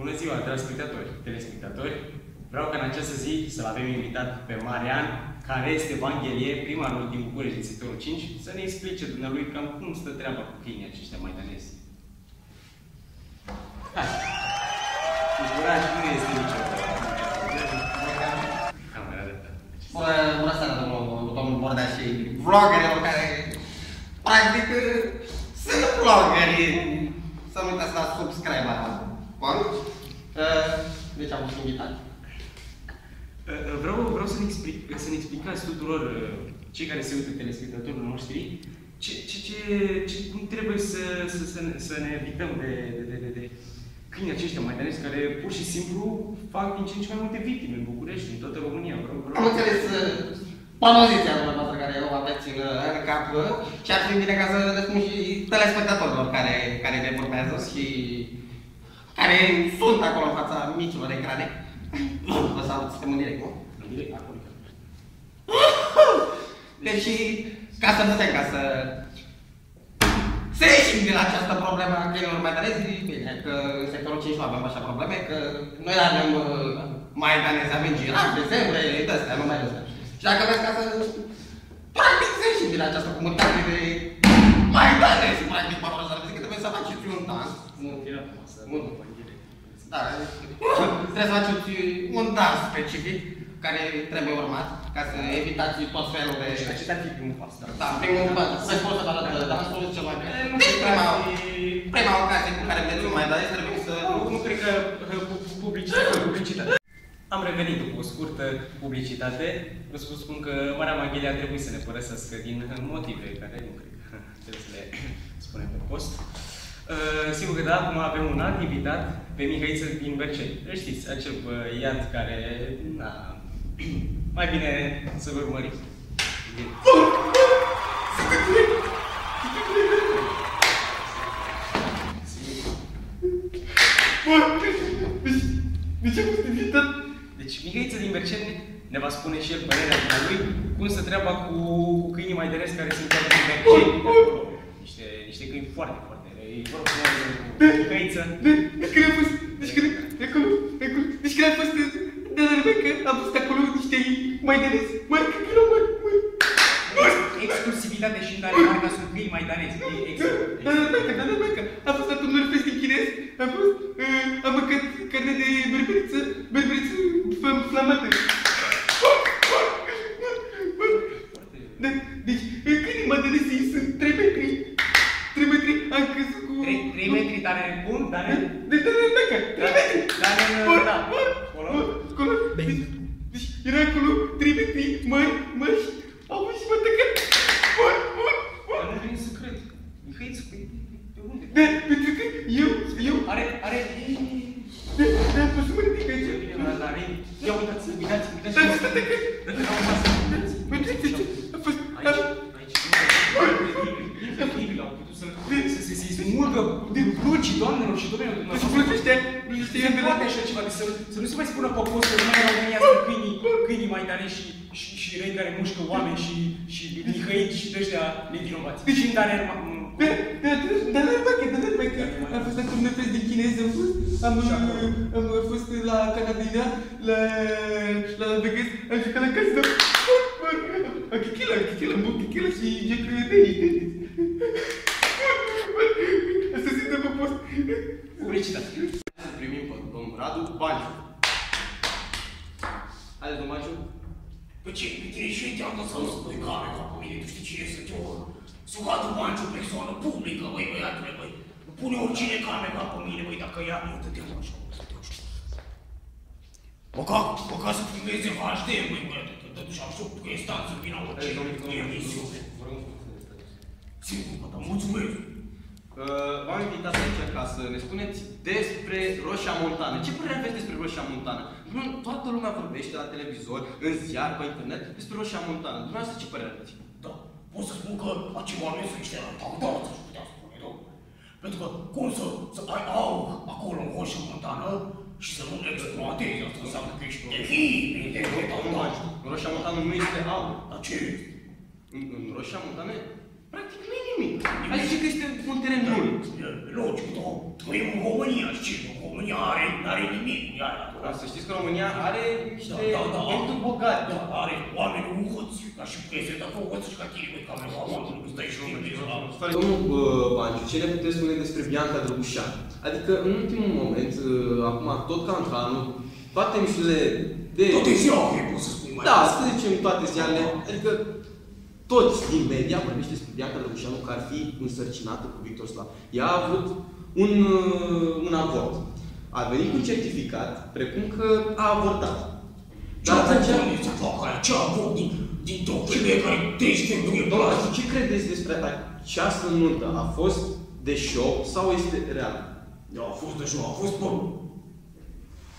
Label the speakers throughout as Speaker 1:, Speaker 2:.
Speaker 1: Bună ziua, dragi spectatori, telespectatori! Vreau ca în această zi să-l avem invitat pe Marian, care este evanghelie, prima din București, din sectorul 5, să ne explice dumnealui cam cum stă treaba cu câinii aceștia maidanezi. Hai! Cu curaj nu este nicio Camera de
Speaker 2: Bună, bună seara, domnul, domnul Bordea și vloggerilor care practic sunt vloggeri. Să nu uitați la subscribe la cont. Deci am fost invitat.
Speaker 1: Vreau, vreau să, ne explic, să ne explicați tuturor uh, cei care se uită telespectatorii noștri ce, ce, ce, ce, cum trebuie să, să, să, ne, să ne evităm de, de, de, de, de câinii aceștia maidanezi care pur și simplu fac din ce în ce mai multe victime în București, în toată România. Vreau, vreau.
Speaker 2: Am înțeles poziția dumneavoastră care o aveți în, în cap și ar fi bine ca să le spun și telespectatorilor care, care ne vorbează și care sunt acolo în fața micilor ecrane. Vă salut, suntem în direct, nu?
Speaker 1: În direct, acolo.
Speaker 2: Deci, ca să putem, ca să să ieșim din această problemă a genilor maidanezi, bine, că în sectorul 5 nu avem așa probleme, că noi avem uh, maidanezi, avem girafe, de zebre, de astea, nu mai de astea. Și dacă vreți ca să, practic, să ieșim din această comunitate de maidanezi, practic, mă rog, să zic că trebuie să faceți un dans.
Speaker 1: Nu, era masă,
Speaker 2: Nu.
Speaker 1: nu, în direct.
Speaker 2: Da, trebuie să faceți un dans specific care trebuie urmat ca să evitați tot felul de...
Speaker 1: Deci, acesta ar fi primul pas, da.
Speaker 2: Da, primul pas, să pot să vă arăt dansul cel mai bine.
Speaker 1: Nu
Speaker 2: Deci
Speaker 1: cred că
Speaker 2: prima,
Speaker 1: ar fi...
Speaker 2: prima ocazie cu care mergem mai dai trebuie să...
Speaker 1: Nu, nu cred că uh, pu- pu- publicitate, publicitate. Am revenit după o scurtă publicitate. Vreau să vă spun că Marea Maghelia a trebuit să ne părăsească din motive care nu cred că trebuie să le spunem pe post. Uh, sigur că da, acum avem un alt invitat, pe Mihaiță din Berceni. Îl Știți, acel băiat care, na, mai bine să vă urmăriți.
Speaker 2: De ce am fost invitat?
Speaker 1: Deci Mihaiță din Berceni ne va spune și el părerea din lui cum se treaba cu, cu câinii mai derezi care sunt chiar din Berceni. acolo. Niște, niște câini foarte, foarte răi. Vă rog frumos, cu Mihaiță.
Speaker 2: De, de când am fost, deci când, acolo, acolo, deci când am fost de la Rebecca, am fost acolo niște mai de râs, mai că erau mai, mai,
Speaker 1: Exclusivitate și în Danemarca sunt câini mai danezi. E exclu-
Speaker 2: Da, da, Rebecca, da, Rebecca, am fost la turnul fest din chinez, am fost, uh, am mâncat carne de berberiță, berberiță flam- flamată. Da, deci, câinii mădănesii sunt 3 metri, 3 metri, am căzut cu...
Speaker 1: 3 metri tare bun, Dane?
Speaker 2: De, de, de, Rebecca, 3 metri.
Speaker 1: Dane,
Speaker 2: Bun,
Speaker 1: da.
Speaker 2: bun,
Speaker 1: Acolo?
Speaker 2: bun, acolo. Deci, deci era acolo 3 metri mari, mari, au fost și mă tăcat. Bun, bun, bun.
Speaker 1: Dar nu vin să cred. Mihaiță, pe, pe unde?
Speaker 2: Da, pentru că eu, eu,
Speaker 1: Are, are...
Speaker 2: da, da, pot să mă ridic aici.
Speaker 1: Bine, la Dane. Ia uitați, uitați, uitați.
Speaker 2: Da, stă tăcat.
Speaker 1: Dă-te la o masă.
Speaker 2: Uite, uite, a fost, a
Speaker 1: Aici, aici, incredibil, au putut să, să, să, să-i smulgă de cruci, doamnelor și domnilor
Speaker 2: Deci
Speaker 1: dumneavoastră.
Speaker 2: folosește, niște
Speaker 1: Se
Speaker 2: ieri de la...
Speaker 1: poate așa ceva, deci să, să nu se mai spună pe post că numai în România sunt câinii, câinii mai tare și, și, și răi care mușcă oameni și, și mihăiți și de ăștia nevinovați. Deci în tare
Speaker 2: Da, da, da, da, Rebecca, da, Rebecca. Am fost la turnul fest din chinez, am fost, am, am fost la Canadina, la, la Vegas, am jucat la casino. Am chichila, am chichila, am băut chichila și joc tenis, tenis. Asta se dă pe post.
Speaker 1: publicitate. Să primim pe domnul Radu Banciu. Haideți, domnul Banciu.
Speaker 3: Pe ce? Pe tine și te-am lăsat să pui camera ca pe mine, tu știi cine sunt eu? Sugatul Banciu, persoană publică, băi, băiatule, băi. Nu pune oricine camera ca pe mine, băi, dacă ea nu te deam așa, bă, să te știi. Măcar, măcar să filmeze HD, băi, băiatul, te duci așa cu instanță, vina oricine, cu emisiune. Sigur, bă, dar mulțumesc.
Speaker 2: Uh, V-am invitat aici ca să ne spuneți despre Roșia Montană. Ce părere aveți despre Roșia Montană? Nu, toată lumea vorbește la televizor, în ziar, pe internet despre Roșia Montană. Dumneavoastră ce părere aveți?
Speaker 3: Da, pot să spun că acei oameni sunt niște răutăuți, aș putea spune, da? Pentru că cum să, să ai aur acolo în Roșia Montană și să nu exploatezi, asta înseamnă că ești teribil de răutăuți.
Speaker 2: În Roșia Montană nu este aur.
Speaker 3: Dar ce este?
Speaker 2: În, în Roșia Montană, practic, nu e nimic. Ai zice că este un teren nul.
Speaker 3: Logic, da. Trăim în România, știi, România are, are nimic, iar
Speaker 1: Ca să știți că România are niște
Speaker 3: Da, da, da.
Speaker 1: venituri bogate.
Speaker 3: Da, are oameni urâți, ca și prese, dacă urâți ca tine, băi, ca mea, oameni, nu stai și gândești la...
Speaker 4: Domnul bă, Banciu, ce ne puteți spune despre Bianca Drăgușan? Adică, în ultimul moment, uh, acum, tot ca într anul, toate emisiunile de...
Speaker 3: Toate ziua, poți să spui mai
Speaker 4: Da,
Speaker 3: mult.
Speaker 4: să zicem toate ziarele, adică toți din media vorbește despre Bianca Drăgușanu că ar fi însărcinată cu Victor Slav. Ea a avut un, uh, un avort. A venit cu un certificat, precum că a avortat.
Speaker 3: Ce
Speaker 4: Dar
Speaker 3: a făcut
Speaker 4: acea...
Speaker 3: oamenii să facă aia? Ce a făcut din, din o femeie care trăiește în duie
Speaker 4: Doamna, ce credeți despre această nuntă? A fost de show sau este real?
Speaker 3: Da, a fost așa, a fost,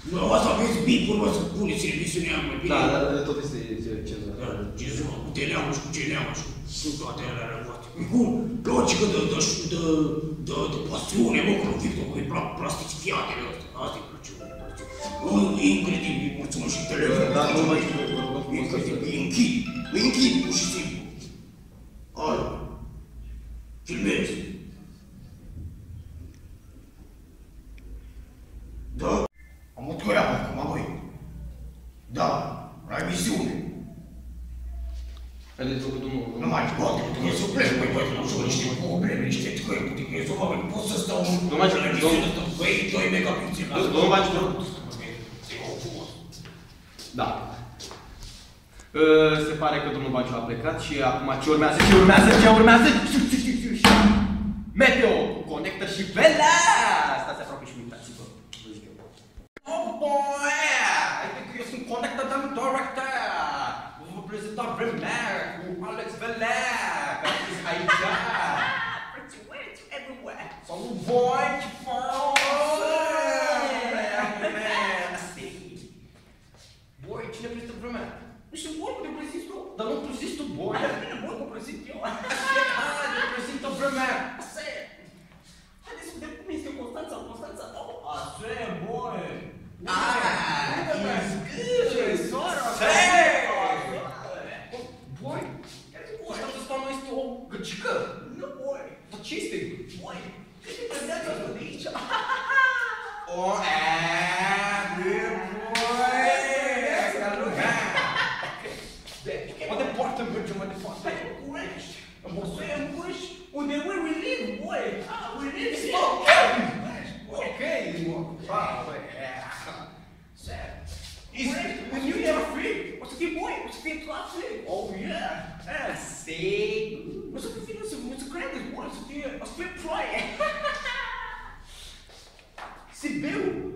Speaker 3: bă. Dumneavoastră aveți bipuri, mă, să puneți în emisiunea aia mai bine.
Speaker 4: Da, dar dar tot este cenzurat.
Speaker 3: Da, ce zic, mă, cu teleamul și cu celeamul și cu toate alea răvoate. Cu logică de, de, de, de, de pasiune, mă, că lui Victor, că îi plac plastifiatele astea. Asta e plăciune. E incredibil, mulțumesc și telefonul.
Speaker 4: Dar nu mai știu, vă rog frumos să
Speaker 3: Incredibil, îi închid, îi închid, pur și simplu. Hai, filmez. Da, am o treabă acum, băi. Da, la emisiune.
Speaker 4: Haideți, vă domnul.
Speaker 3: Nu mai poate, trebuie să plec, băi, băi, nu sunt niște probleme, niște tăi, putem rezolva, băi, nu pot să stau în
Speaker 4: Nu mai-
Speaker 3: la emisiune asta, băi, 2 megapixeli.
Speaker 4: Domnul- domnul Banciu, vă rog. Da. Uh, Se pare că domnul Banciu a plecat și acum ce urmează, ce urmează, ce urmează? Știu, știu, știu, știu, știu. Meteo, conectă și vela! Stați aproape și uitați-vă. Vă zic eu. Oh boy! I think eu sunt conectă de director! Vă vă prezenta vremea cu Alex Velea, care este aici. Salut, boy! Ce faci? Boy, cine prezintă vremea? Nu știu, boy, te prezinți tu. Dar nu prezinți tu, boy. Bine, boy, mă prezint eu. Hai, te prezintă vremea. Asta e.
Speaker 3: Haideți să vedem cum este Constanța, Constanța, oh,
Speaker 1: Asta e, boy!
Speaker 4: Ah,
Speaker 1: it's
Speaker 4: good.
Speaker 1: Ce soară!
Speaker 4: Hey! Boy, asta ăsta nu este o găcică.
Speaker 3: Nu, boy,
Speaker 4: Dar ce este?
Speaker 3: boy, cât de prezență asta de aici?
Speaker 4: O, aaa, Se viu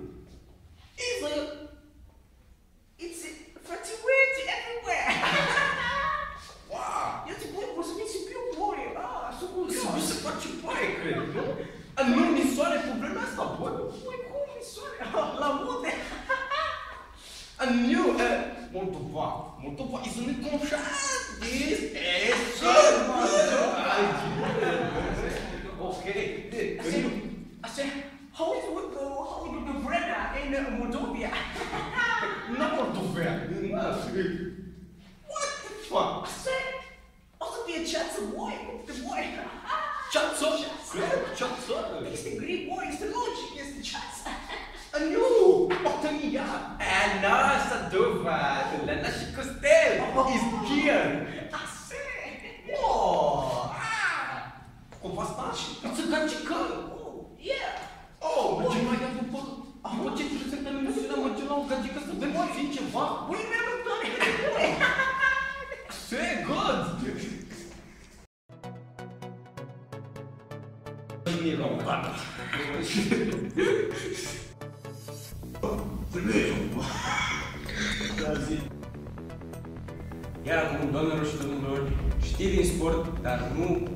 Speaker 4: Сколько часов? Если Григорий лучше, если час. Ну, вот
Speaker 3: и я. Она задувает для
Speaker 4: наших костей
Speaker 3: из Киры.
Speaker 1: Iar acum, doamnelor și domnilor, știri din sport, dar nu...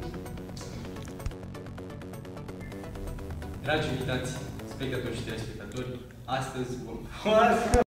Speaker 1: Dragi invitați, spectatori și telespectatori, astăzi vom...